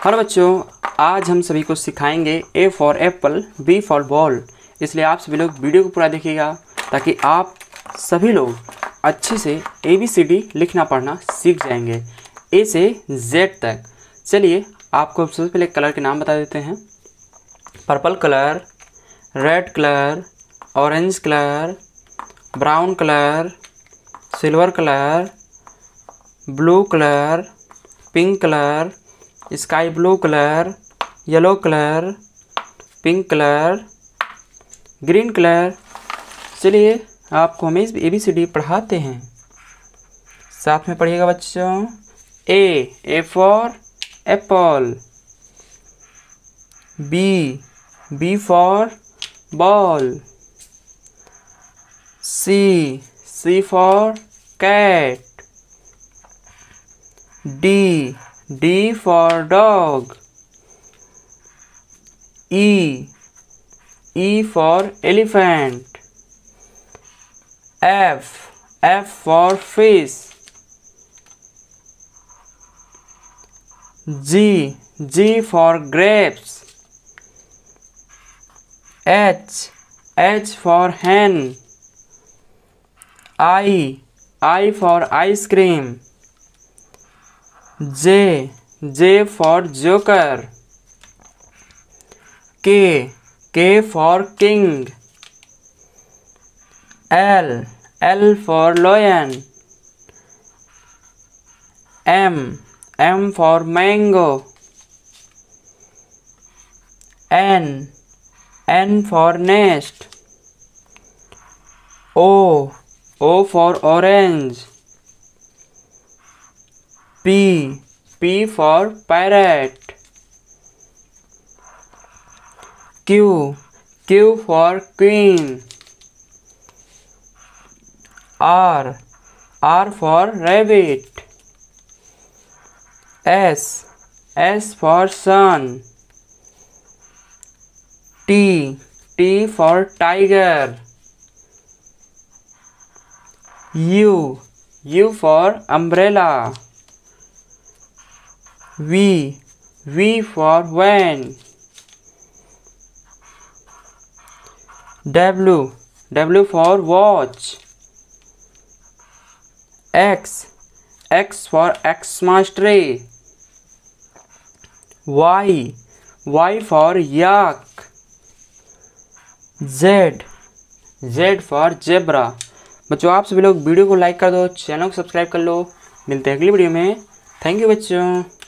Hello बच्चों, आज हम सभी को सिखाएँगे A for apple B for ball इसलिए आप सभी लोग वीडियो को पूरा देखिएगा, ताकि आप सभी लोग अच्छे से ए बी सी डी लिखना पढ़ना सीख जाएँगे। ए से जेड तक। चलिए, आपको सबसे पहले कलर के नाम बता देते हैं। Purple colour, red colour, orange colour, brown colour, silver colour, blue colour, pink colour sky blue colour, yellow colour, pink colour, green colour. चलिए, आपको हम ए बी सी डी पढ़ाते हैं। साथ में पढ़िएगा बच्चों A A for apple B B for ball C C for cat D D for dog. E. E for elephant. F. F for fish. G. G for grapes. H. H for hen. I. I for ice cream. J. J for Joker. K. K for King. L. L for Lion. M. M for Mango. N. N for Nest. O. O for Orange. P. P for parrot. Q. Q for queen. R. R for rabbit. S. S for sun. T. T for tiger. U. U for umbrella. V. V for van. W. W for watch. X. X for Xmas tree. Y. Y for yak. Z. Z for zebra. बच्चों, आप सभी लोग video को like कर दो channel को subscribe कर लो मिलते हैं अगली वीडियो में थैंक यू बच्चों